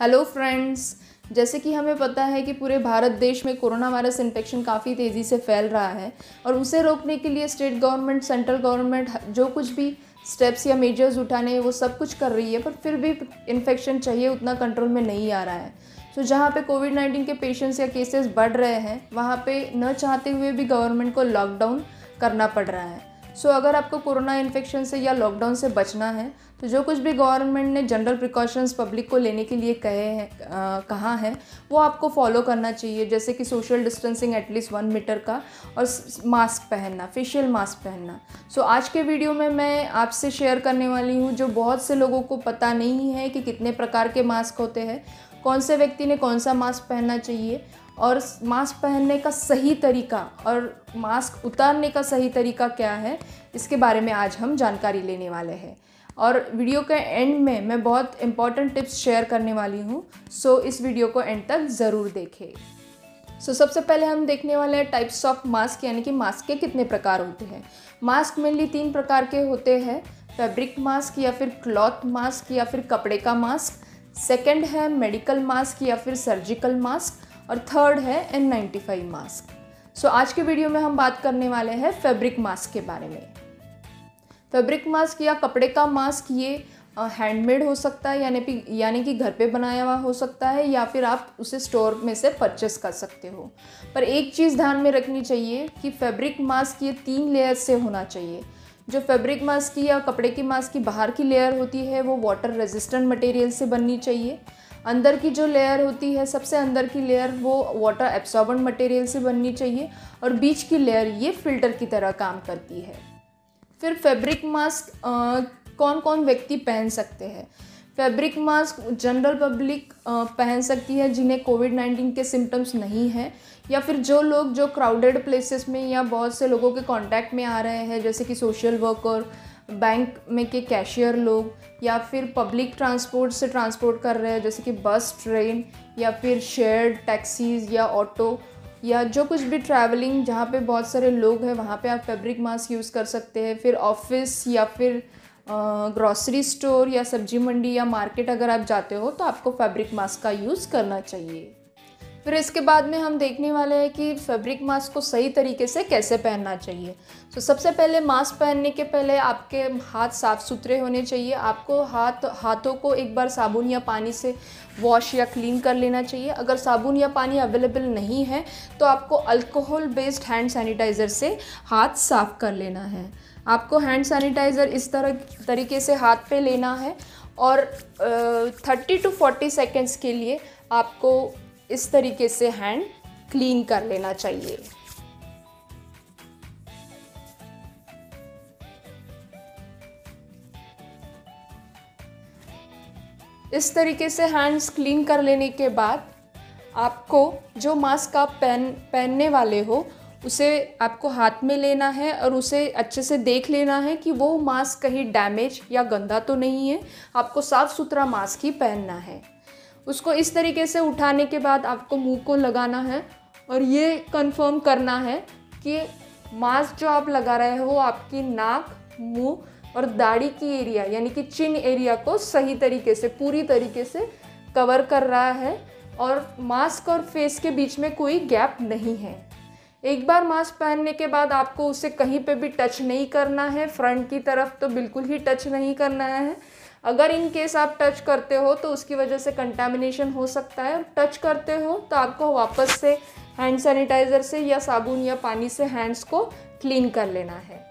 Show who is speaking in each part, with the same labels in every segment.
Speaker 1: Hello friends जैसे कि हमें पता है कि पूरे भारत देश में कोरोना वायरस इन्फेक्शन काफ़ी तेज़ी से फैल रहा है और उसे रोकने के लिए स्टेट गवर्नमेंट सेंट्रल गवर्नमेंट जो कुछ भी स्टेप्स या मेजर्स उठाने हैं, वो सब कुछ कर रही है, पर फिर भी इन्फेक्शन चाहिए उतना कंट्रोल में नहीं आ रहा है। तो जहाँ पे कोविड नाइन्टीन के पेशेंट्स या केसेस बढ़ रहे हैं, वहाँ पे न चाहते हुए भी गवर्नमेंट को लॉकडाउन करना पड़ रहा है। सो अगर आपको कोरोना इन्फेक्शन से या लॉकडाउन से बचना है तो जो कुछ भी गवर्नमेंट ने जनरल प्रिकॉशंस पब्लिक को लेने के लिए कहे हैं कहा है, वो आपको फॉलो करना चाहिए। जैसे कि social distancing at least one metre का और मास्क पहनना फेशियल मास्क पहनना। सो आज के वीडियो में मैं आपसे शेयर करने वाली हूँ, जो बहुत से लोगों को पता नहीं है कि कितने प्रकार के मास्क होते हैं, कौन से व्यक्ति ने कौन सा मास्क पहनना चाहिए और मास्क पहनने का सही तरीका और मास्क उतारने का सही तरीका क्या है इसके बारे में आज हम जानकारी लेने वाले हैं। और वीडियो के एंड में मैं बहुत इंपॉर्टेंट टिप्स शेयर करने वाली हूँ सो इस वीडियो को एंड तक ज़रूर देखें। सो so, सबसे पहले हम देखने वाले हैं टाइप्स ऑफ़ मास्क यानी कि मास्क के कितने प्रकार होते हैं। मास्क मेनली तीन प्रकार के होते हैं फैब्रिक मास्क या फिर क्लॉथ मास्क या फिर कपड़े का मास्क सेकेंड है मेडिकल मास्क या फिर सर्जिकल मास्क और थर्ड है N ninety five mask so आज के वीडियो में हम बात करने वाले हैं फैब्रिक मास्क के बारे में. फैब्रिक मास्क या कपड़े का मास्क ये हैंडमेड हो सकता है, यानी यानी कि घर पे बनाया हुआ हो सकता है, या फिर आप उसे स्टोर में से परचेस कर सकते हो. पर एक चीज़ ध्यान में रखनी चाहिए कि फैब्रिक मास्क ये तीन लेयर से होना चाहिए. जो फैब्रिक मास्क की या कपड़े की मास्क की बाहर की लेयर होती है, वो वाटर रेजिस्टेंट मटेरियल से बननी चाहिए. अंदर की जो लेयर होती है, सबसे अंदर की लेयर वो वाटर एब्सॉर्बेंट मटेरियल से बननी चाहिए और बीच की लेयर ये फ़िल्टर की तरह काम करती है। फिर फैब्रिक मास्क कौन कौन व्यक्ति पहन सकते हैं? फैब्रिक मास्क जनरल पब्लिक पहन सकती है जिन्हें कोविड नाइन्टीन के सिम्टम्स नहीं हैं, या फिर जो लोग जो क्राउडेड प्लेसेस में या बहुत से लोगों के कांटेक्ट में आ रहे हैं, जैसे कि सोशल वर्कर बैंक में के कैशियर लोग या फिर पब्लिक ट्रांसपोर्ट से ट्रांसपोर्ट कर रहे हैं, जैसे कि बस ट्रेन या फिर शेयर्ड टैक्सीज़ या ऑटो या जो कुछ भी ट्रैवलिंग जहाँ पे बहुत सारे लोग हैं, वहाँ पे आप फैब्रिक मास्क यूज़ कर सकते हैं। फिर ऑफ़िस या फिर ग्रॉसरी स्टोर या सब्ज़ी मंडी या मार्केट अगर आप जाते हो तो आपको फैब्रिक मास्क का यूज़ करना चाहिए। फिर इसके बाद में हम देखने वाले हैं कि फैब्रिक मास्क को सही तरीके से कैसे पहनना चाहिए। तो सबसे पहले मास्क पहनने के पहले आपके हाथ साफ़ सुथरे होने चाहिए। आपको हाथ, हाथों को एक बार साबुन या पानी से वॉश या क्लीन कर लेना चाहिए। अगर साबुन या पानी अवेलेबल नहीं है तो आपको अल्कोहल बेस्ड हैंड सैनिटाइज़र से हाथ साफ़ कर लेना है। आपको हैंड सैनिटाइज़र इस तरह, तरीके से हाथ पे लेना है और थर्टी टू फोर्टी सेकेंड्स के लिए आपको इस तरीके से हैंड क्लीन कर लेना चाहिए। इस तरीके से हैंड्स क्लीन कर लेने के बाद आपको जो मास्क आप पहन, पहनने वाले हो, उसे आपको हाथ में लेना है और उसे अच्छे से देख लेना है कि वो मास्क कहीं डैमेज या गंदा तो नहीं है। आपको साफ़ सुथरा मास्क ही पहनना है। उसको इस तरीके से उठाने के बाद आपको मुँह को लगाना है और ये कंफर्म करना है कि मास्क जो आप लगा रहे हो वो आपकी नाक, मुँह और दाढ़ी की एरिया यानी कि चिन एरिया को सही तरीके से, पूरी तरीके से कवर कर रहा है और मास्क और फेस के बीच में कोई गैप नहीं है। एक बार मास्क पहनने के बाद आपको उसे कहीं पे भी टच नहीं करना है फ्रंट की तरफ़ तो बिल्कुल ही टच नहीं करना है। अगर इन केस आप टच करते हो तो उसकी वजह से कंटेमिनेशन हो सकता है। टच करते हो तो आपको वापस से हैंड सैनिटाइज़र से या साबुन या पानी से हैंड्स को क्लीन कर लेना है।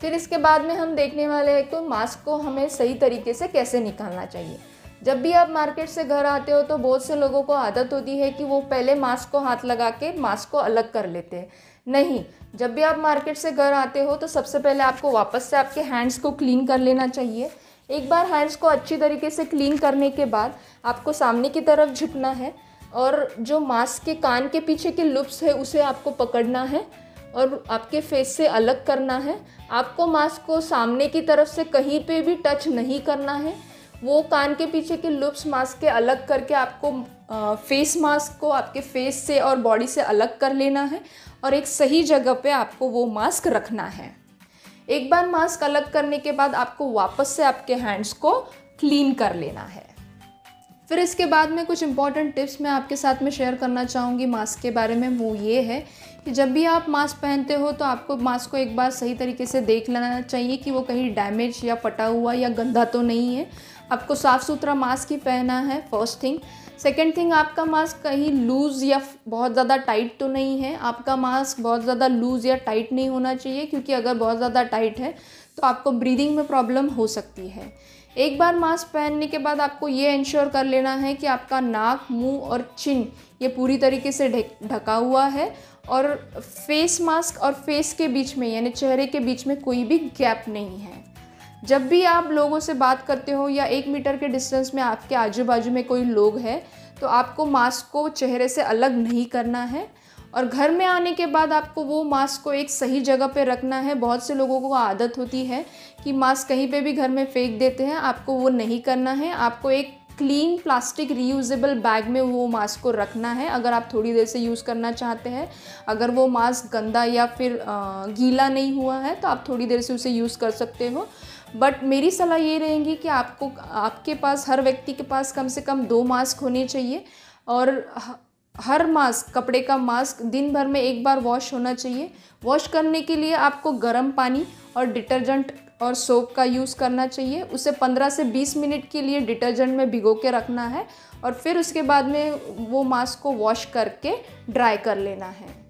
Speaker 1: फिर इसके बाद में हम देखने वाले हैं तो मास्क को हमें सही तरीके से कैसे निकालना चाहिए। जब भी आप मार्केट से घर आते हो तो बहुत से लोगों को आदत होती है कि वो पहले मास्क को हाथ लगा के मास्क को अलग कर लेते हैं। नहीं, जब भी आप मार्केट से घर आते हो तो सबसे पहले आपको वापस से आपके हैंड्स को क्लीन कर लेना चाहिए। एक बार हैंड्स को अच्छी तरीके से क्लीन करने के बाद आपको सामने की तरफ़ झुकना है और जो मास्क के कान के पीछे के लुप्स है उसे आपको पकड़ना है और आपके फेस से अलग करना है। आपको मास्क को सामने की तरफ़ से कहीं पे भी टच नहीं करना है। वो कान के पीछे के लुप्स मास्क के अलग करके आपको आ, फेस मास्क को आपके फेस से और बॉडी से अलग कर लेना है और एक सही जगह पे आपको वो मास्क रखना है। एक बार मास्क अलग करने के बाद आपको वापस से आपके हैंड्स को क्लीन कर लेना है। फिर इसके बाद में कुछ इंपॉर्टेंट टिप्स मैं आपके साथ में शेयर करना चाहूँगी मास्क के बारे में, वो ये है कि जब भी आप मास्क पहनते हो तो आपको मास्क को एक बार सही तरीके से देख लेना चाहिए कि वो कहीं डैमेज या फटा हुआ या गंदा तो नहीं है। आपको साफ़ सुथरा मास्क ही पहना है फ़र्स्ट थिंग सेकेंड थिंग आपका मास्क कहीं लूज़ या बहुत ज़्यादा टाइट तो नहीं है। आपका मास्क बहुत ज़्यादा लूज़ या टाइट नहीं होना चाहिए, क्योंकि अगर बहुत ज़्यादा टाइट है तो आपको ब्रीदिंग में प्रॉब्लम हो सकती है। एक बार मास्क पहनने के बाद आपको ये इंश्योर कर लेना है कि आपका नाक, मुँह और चिन ये पूरी तरीके से ढका हुआ है। और फेस मास्क और फेस के बीच में, यानी चेहरे के बीच में कोई भी गैप नहीं है। जब भी आप लोगों से बात करते हो या एक मीटर के डिस्टेंस में आपके आजू बाजू में कोई लोग है तो आपको मास्क को चेहरे से अलग नहीं करना है। और घर में आने के बाद आपको वो मास्क को एक सही जगह पे रखना है। बहुत से लोगों को आदत होती है कि मास्क कहीं पे भी घर में फेंक देते हैं, आपको वो नहीं करना है। आपको एक क्लीन प्लास्टिक रीयूजेबल बैग में वो मास्क को रखना है, अगर आप थोड़ी देर से यूज़ करना चाहते हैं। अगर वो मास्क गंदा या फिर गीला नहीं हुआ है तो आप थोड़ी देर से उसे यूज़ कर सकते हो। बट मेरी सलाह ये रहेगी कि आपको, आपके पास, हर व्यक्ति के पास कम से कम दो मास्क होने चाहिए। और हर मास्क कपड़े का मास्क दिन भर में एक बार वॉश होना चाहिए। वॉश करने के लिए आपको गर्म पानी और डिटर्जेंट और सोप का यूज़ करना चाहिए। उसे 15 से 20 मिनट के लिए डिटर्जेंट में भिगो के रखना है और फिर उसके बाद में वो मास्क को वॉश करके ड्राई कर लेना है।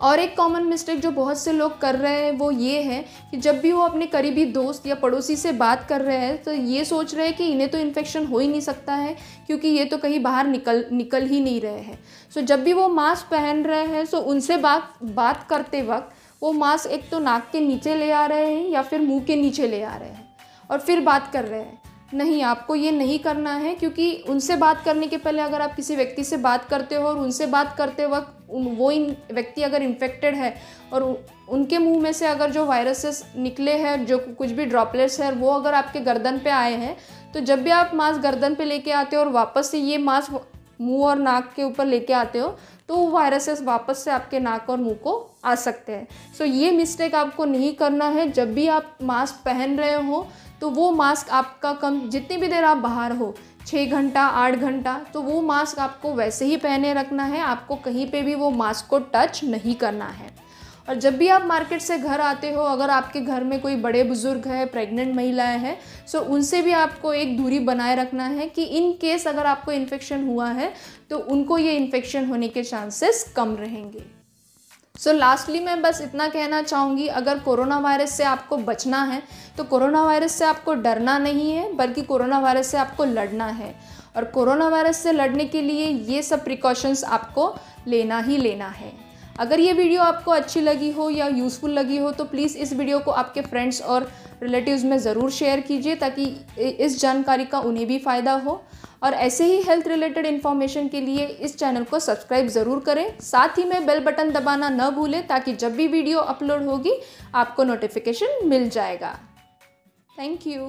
Speaker 1: और एक कॉमन मिस्टेक जो बहुत से लोग कर रहे हैं वो ये है कि जब भी वो अपने करीबी दोस्त या पड़ोसी से बात कर रहे हैं तो ये सोच रहे हैं कि इन्हें तो इन्फेक्शन हो ही नहीं सकता है, क्योंकि ये तो कहीं बाहर निकल निकल ही नहीं रहे हैं। सो जब भी वो मास्क पहन रहे हैं सो उनसे बात बात करते वक्त वो मास्क एक तो नाक के नीचे ले आ रहे हैं या फिर मुँह के नीचे ले आ रहे हैं और फिर बात कर रहे हैं। नहीं, आपको ये नहीं करना है क्योंकि उनसे बात करने के पहले अगर आप किसी व्यक्ति से बात करते हो और उनसे बात करते वक्त वो इन व्यक्ति अगर इन्फेक्टेड है और उनके मुँह में से अगर जो वायरसेस निकले हैं, जो कुछ भी ड्रॉपलेट्स हैं, वो अगर आपके गर्दन पे आए हैं तो जब भी आप मास्क गर्दन पे लेके आते हो और वापस से ये मास्क मुँह और नाक के ऊपर लेके आते हो तो वो वायरसेस वापस से आपके नाक और मुँह को आ सकते हैं। सो so, ये मिस्टेक आपको नहीं करना है। जब भी आप मास्क पहन रहे हो तो वो मास्क आपका कम जितनी भी देर आप बाहर हो छः घंटा आठ घंटा तो वो मास्क आपको वैसे ही पहने रखना है। आपको कहीं पे भी वो मास्क को टच नहीं करना है। और जब भी आप मार्केट से घर आते हो अगर आपके घर में कोई बड़े बुज़ुर्ग है प्रेग्नेंट महिलाएँ हैं सो उनसे भी आपको एक दूरी बनाए रखना है कि इन केस अगर आपको इन्फेक्शन हुआ है तो उनको ये इन्फेक्शन होने के चांसेस कम रहेंगे। सो so, लास्टली मैं बस इतना कहना चाहूँगी अगर कोरोना वायरस से आपको बचना है तो कोरोना वायरस से आपको डरना नहीं है बल्कि कोरोना वायरस से आपको लड़ना है। और कोरोना वायरस से लड़ने के लिए ये सब प्रिकॉशंस आपको लेना ही लेना है। अगर ये वीडियो आपको अच्छी लगी हो या यूज़फुल लगी हो तो प्लीज़ इस वीडियो को आपके फ्रेंड्स और रिलेटिव्स में ज़रूर शेयर कीजिए ताकि इस जानकारी का उन्हें भी फ़ायदा हो। और ऐसे ही हेल्थ रिलेटेड इन्फॉर्मेशन के लिए इस चैनल को सब्सक्राइब ज़रूर करें। साथ ही में बेल बटन दबाना न भूलें ताकि जब भी वीडियो अपलोड होगी, आपको नोटिफिकेशन मिल जाएगा। Thank you